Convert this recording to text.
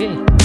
Yeah.